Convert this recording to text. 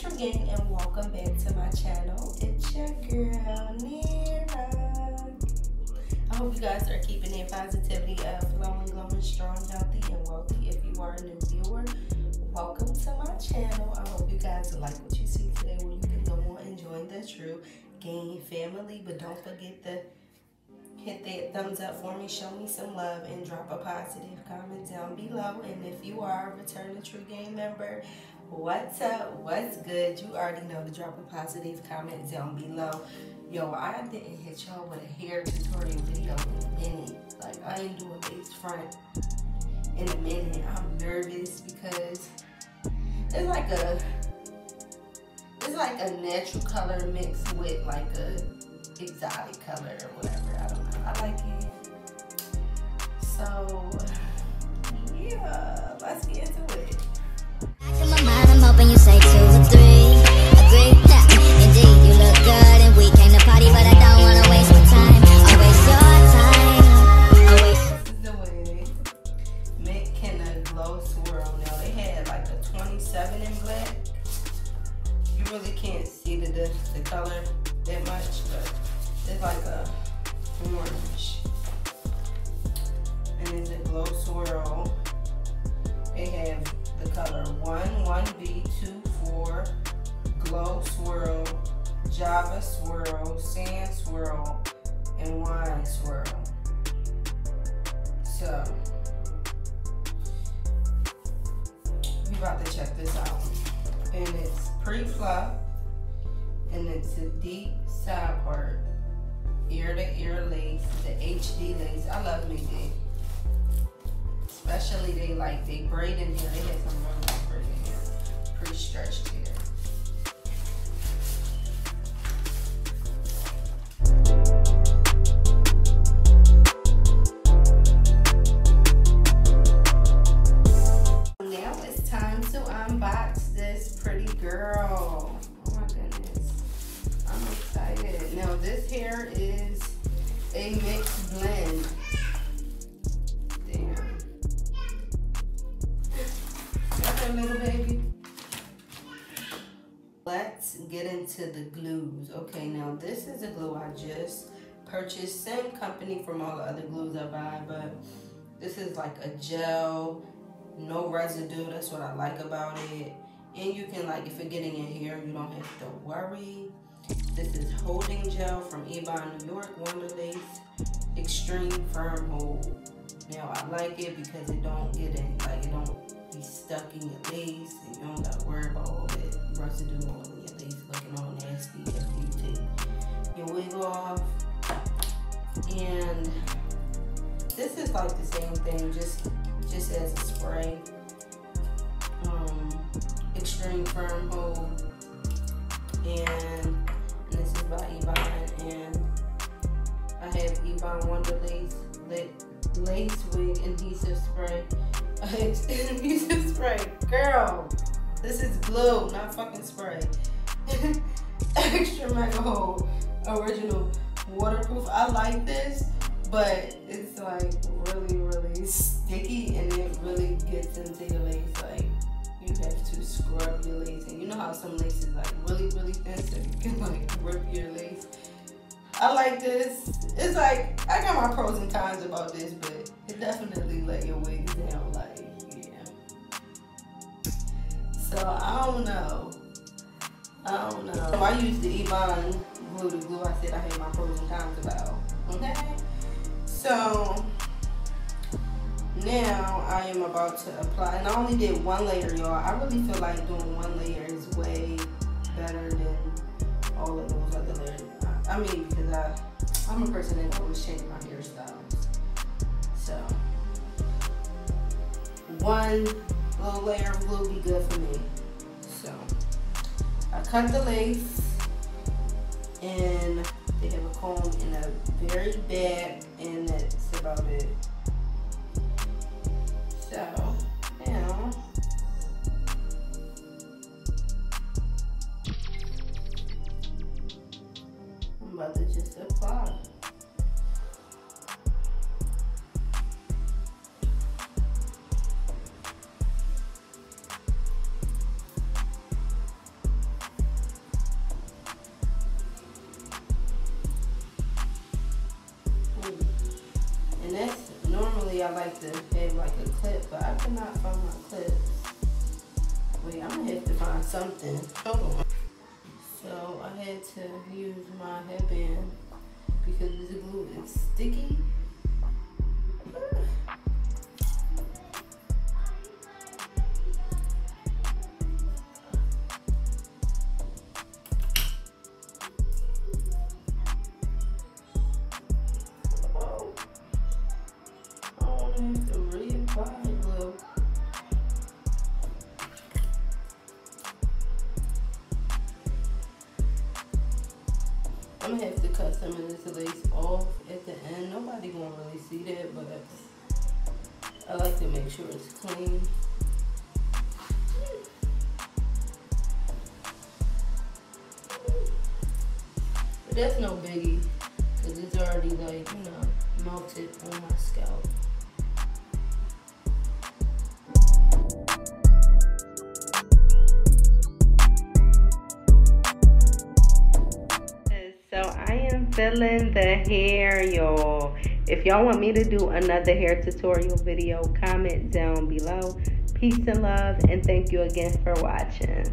True Gang and welcome back to my channel. It's your girl, Niera. I hope you guys are keeping their positivity of flowing, glowing, strong, healthy, and wealthy. If you are a new viewer, welcome to my channel. I hope you guys like what you see today where you can go on and join the True Gang family. But don't forget to hit that thumbs up for me, show me some love, and drop a positive comment down below. And if you are a returning True Gang member, What's up? What's good? You already know to drop a positive comment down below. Yo, I didn't hit y'all with a hair tutorial video in a minute. Like, I ain't doing base front in a minute. I'm nervous because it's like a it's like a natural color mixed with like a exotic color or whatever. I don't know. I like it. So yeah, let's get into it. You say two or three. Indeed, you look good and we came to party, but I don't wanna waste my time. I'll waste your time. This is the wig. Glow Swirl. Now they had like a 27 in black. You really can't see the, the, the color that much, but it's like a orange. And it's a glow swirl. The color 1, 1B, 2, 4, glow swirl, java swirl, sand swirl, and wine swirl. So, we about to check this out. And it's pre-fluff, and it's a deep side part, ear to ear lace, the HD lace. I love me D. Especially they like they braid in here. They had some really nice braid in here, pre-stretched here. Now it's time to unbox this pretty girl. Oh my goodness. I'm excited. Now this hair is a mixed get into the glues. Okay, now this is a glue I just purchased. Same company from all the other glues I buy, but this is like a gel, no residue. That's what I like about it. And you can like, if you're getting in here, you don't have to worry. This is holding gel from Ebin New York Wonder Lace Extreme Firm Hold. Now I like it because it don't get in, like it don't be stuck in your lace and you don't gotta worry about all that residue all in looking all nasty after you take your wig off. And this is like the same thing, just just as a spray. Um, extreme firm hold. And, and this is by Ebin and I have Ebin Wonder Lace lit lace wig adhesive spray. adhesive spray. Girl, this is glue, not fucking spray. Extra mega original waterproof. I like this, but it's like really, really sticky and it really gets into your lace. Like you have to scrub your lace. And you know how some lace is like really, really thin, so you can like rip your lace. I like this. It's like I got my pros and cons about this, but it definitely let your wigs down. Like, yeah. So I don't know. I don't know. I used the Ebin glue to glue. I said I had my pros and cons about. Okay. So now I am about to apply, and I only did one layer, y'all. I really feel like doing one layer is way better than all of those other layers. I mean, because I, I'm a person that always change my hairstyles. So, one little layer of glue be good for me. I cut the lace, and they have a comb in a very bad, and that's about it. So, now, I'm about to just apply. I like to have like a clip, but I cannot find my clips. Wait, I'm gonna have to find something. Hold on. So I had to use my headband because the glue is sticky. I'm gonna have to cut some of this lace off at the end. Nobody gonna really see that, but I like to make sure it's clean. But that's no biggie, because it's already like, you know, melted on my scalp. Filling the hair, y'all. If y'all want me to do another hair tutorial video, comment down below. Peace and love, and thank you again for watching.